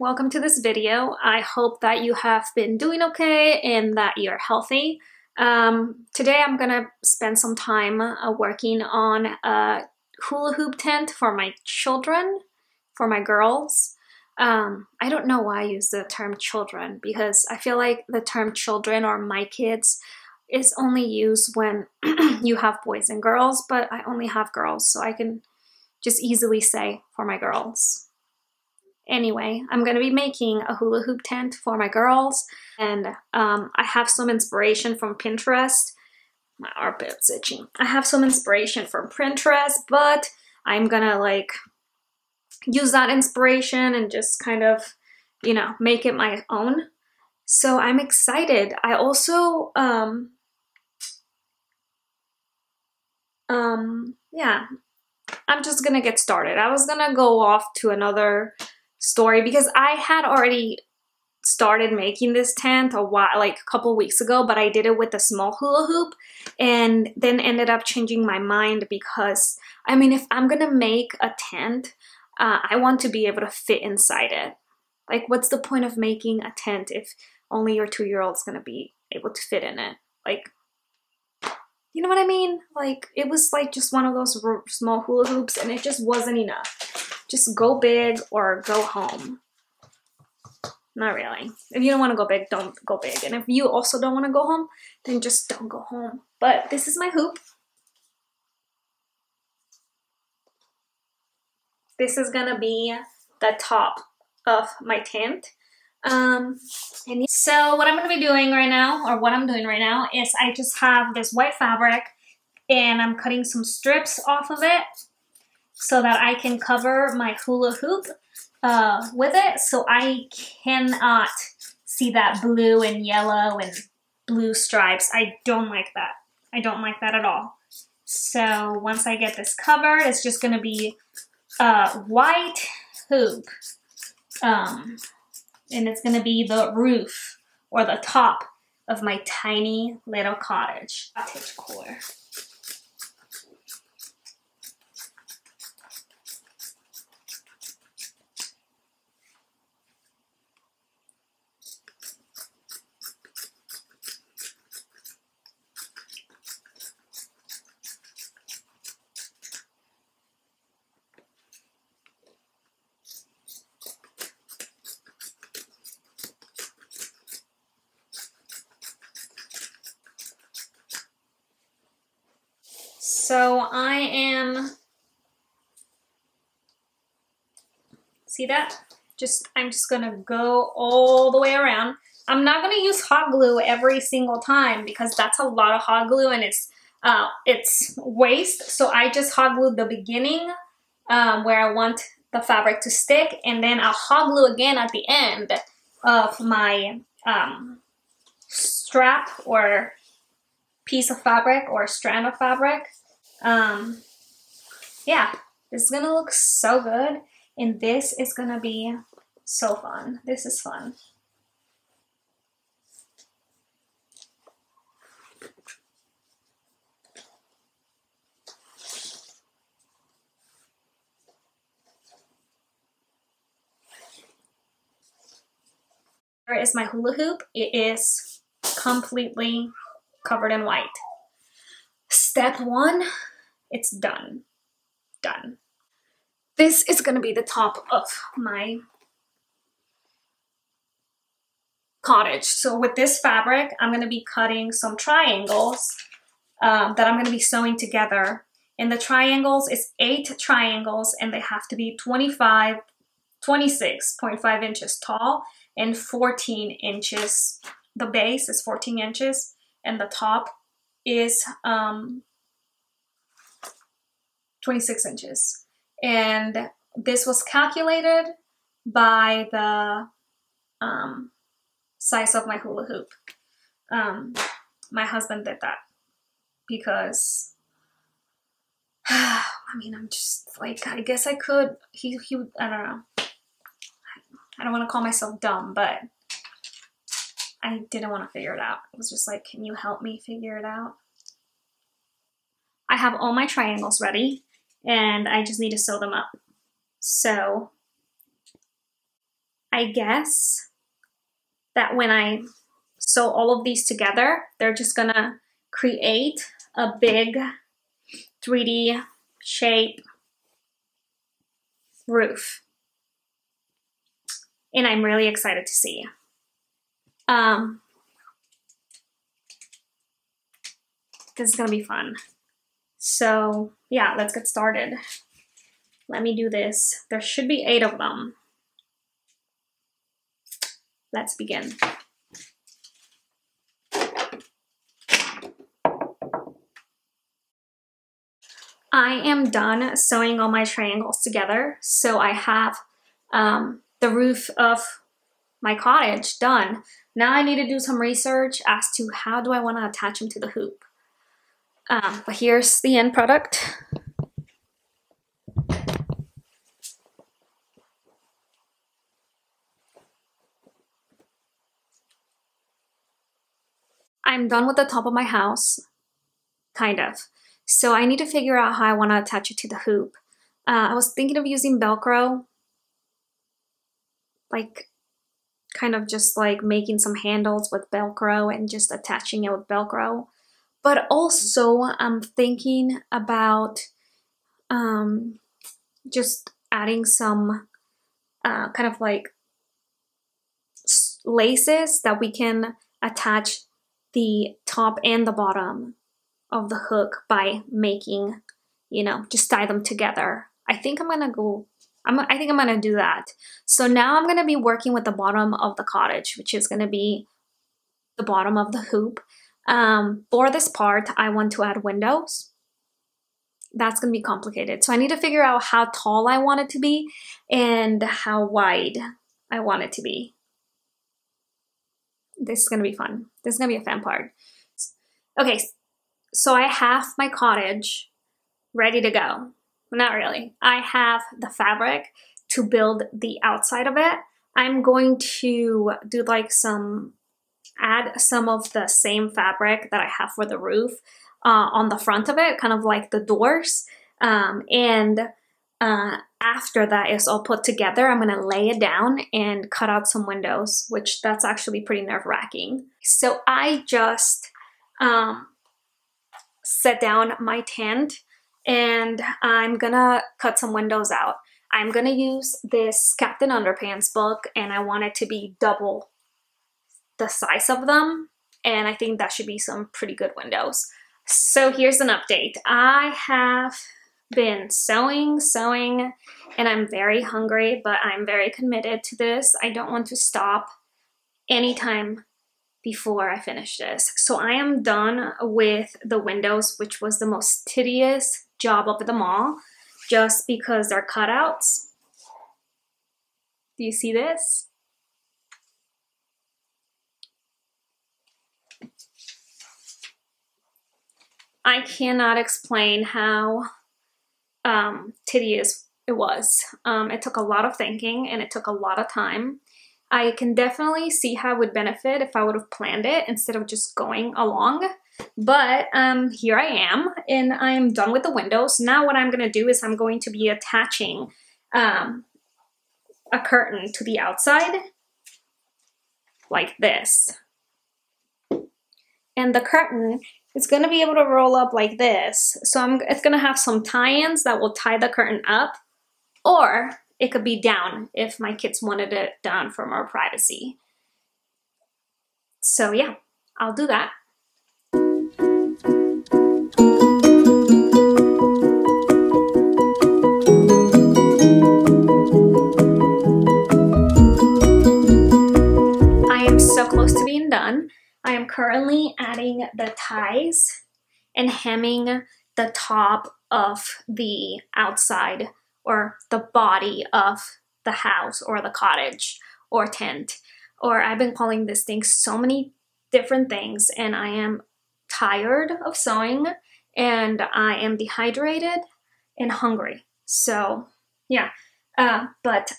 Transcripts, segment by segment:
Welcome to this video. I hope that you have been doing okay and that you're healthy. Um, today I'm gonna spend some time uh, working on a hula hoop tent for my children, for my girls. Um, I don't know why I use the term children because I feel like the term children or my kids is only used when you have boys and girls, but I only have girls, so I can just easily say for my girls. Anyway, I'm going to be making a hula hoop tent for my girls, and um, I have some inspiration from Pinterest. My armpit's itching. I have some inspiration from Pinterest, but I'm gonna like use that inspiration and just kind of, you know, make it my own. So I'm excited. I also, um, um, yeah, I'm just gonna get started. I was gonna go off to another story because I had already started making this tent a while, like a couple weeks ago, but I did it with a small hula hoop and then ended up changing my mind because, I mean, if I'm gonna make a tent, uh, I want to be able to fit inside it. Like, what's the point of making a tent if only your two-year-old's gonna be able to fit in it? Like, you know what I mean? Like, it was like just one of those small hula hoops and it just wasn't enough. Just go big or go home. Not really. If you don't want to go big, don't go big. And if you also don't want to go home, then just don't go home. But this is my hoop. This is gonna be the top of my tent. Um, and so what I'm gonna be doing right now, or what I'm doing right now, is I just have this white fabric and I'm cutting some strips off of it so that I can cover my hula hoop uh, with it so I cannot see that blue and yellow and blue stripes. I don't like that. I don't like that at all. So once I get this covered, it's just going to be a white hoop. Um, and it's going to be the roof or the top of my tiny little cottage. Cottage core. So I am, see that? Just, I'm just gonna go all the way around. I'm not gonna use hot glue every single time because that's a lot of hot glue and it's uh, it's waste. So I just hot glued the beginning um, where I want the fabric to stick and then I'll hot glue again at the end of my um, strap or piece of fabric or strand of fabric. Um, yeah, this is gonna look so good. And this is gonna be so fun. This is fun. Here is my hula hoop. It is completely covered in white. Step one, it's done. Done. This is going to be the top of my cottage. So with this fabric, I'm going to be cutting some triangles um, that I'm going to be sewing together. And the triangles is eight triangles and they have to be 25, 26.5 inches tall and 14 inches. The base is 14 inches and the top is um, 26 inches. And this was calculated by the um, size of my hula hoop. Um, my husband did that because, I mean, I'm just like, I guess I could, he, he, I don't know. I don't want to call myself dumb, but I didn't want to figure it out. It was just like, can you help me figure it out? I have all my triangles ready and I just need to sew them up. So I guess that when I sew all of these together, they're just gonna create a big 3D shape roof. And I'm really excited to see. Um, this is gonna be fun. So yeah, let's get started. Let me do this. There should be eight of them. Let's begin. I am done sewing all my triangles together. So I have um, the roof of my cottage done. Now I need to do some research as to how do I want to attach them to the hoop. Um, but here's the end product. I'm done with the top of my house, kind of. So I need to figure out how I want to attach it to the hoop. Uh, I was thinking of using Velcro, like kind of just like making some handles with Velcro and just attaching it with Velcro. But also I'm thinking about um, just adding some uh, kind of like laces that we can attach the top and the bottom of the hook by making, you know, just tie them together. I think I'm gonna go, I'm, I think I'm gonna do that. So now I'm gonna be working with the bottom of the cottage, which is gonna be the bottom of the hoop. Um, for this part, I want to add windows. That's gonna be complicated. So I need to figure out how tall I want it to be and how wide I want it to be. This is gonna be fun. This is gonna be a fun part. Okay, so I have my cottage ready to go. Not really. I have the fabric to build the outside of it. I'm going to do like some, add some of the same fabric that I have for the roof uh, on the front of it, kind of like the doors. Um, and uh, after that is all put together, I'm gonna lay it down and cut out some windows, which that's actually pretty nerve wracking. So I just um, set down my tent and I'm gonna cut some windows out. I'm gonna use this Captain Underpants book and I want it to be double the size of them and I think that should be some pretty good windows. So here's an update. I have been sewing, sewing, and I'm very hungry, but I'm very committed to this. I don't want to stop anytime before I finish this. So I am done with the windows, which was the most tedious job of them all, just because they're cutouts. Do you see this? I cannot explain how um, tedious it was. Um, it took a lot of thinking and it took a lot of time. I can definitely see how it would benefit if I would have planned it instead of just going along. But um, here I am and I'm done with the windows. Now what I'm going to do is I'm going to be attaching um, a curtain to the outside like this. And the curtain going to be able to roll up like this. So I'm, it's to have some tie-ins that will tie the curtain up or it could be down if my kids wanted it down for more privacy. So yeah, I'll do that. I am so close to being done. I am currently adding the ties and hemming the top of the outside or the body of the house or the cottage or tent. Or I've been calling this thing so many different things and I am tired of sewing and I am dehydrated and hungry. So yeah, uh, but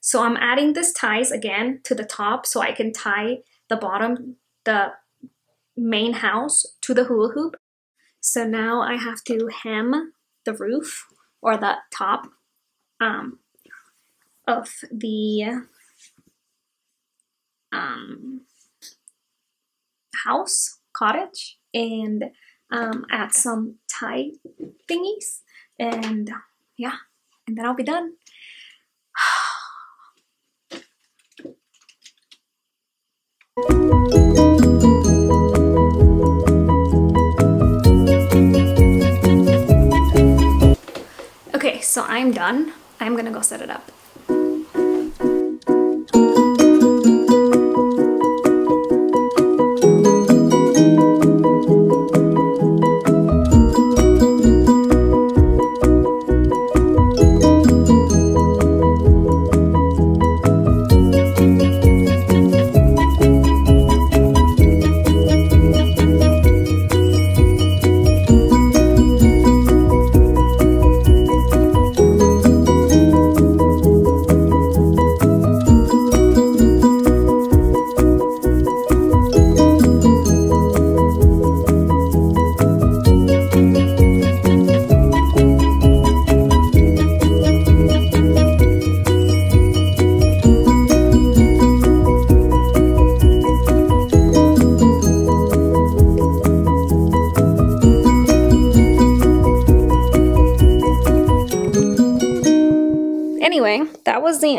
so I'm adding this ties again to the top so I can tie the bottom, the main house to the hula hoop. So now I have to hem the roof or the top um, of the um, house, cottage, and um, add some tie thingies. And yeah, and then I'll be done. so I'm done. I'm gonna go set it up.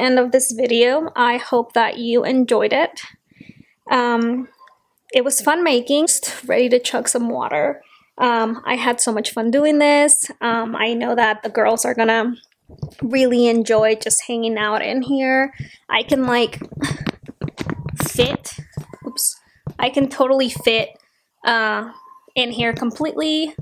End of this video. I hope that you enjoyed it. Um, it was fun making, Just ready to chug some water. Um, I had so much fun doing this. Um, I know that the girls are gonna really enjoy just hanging out in here. I can like fit, oops, I can totally fit uh, in here completely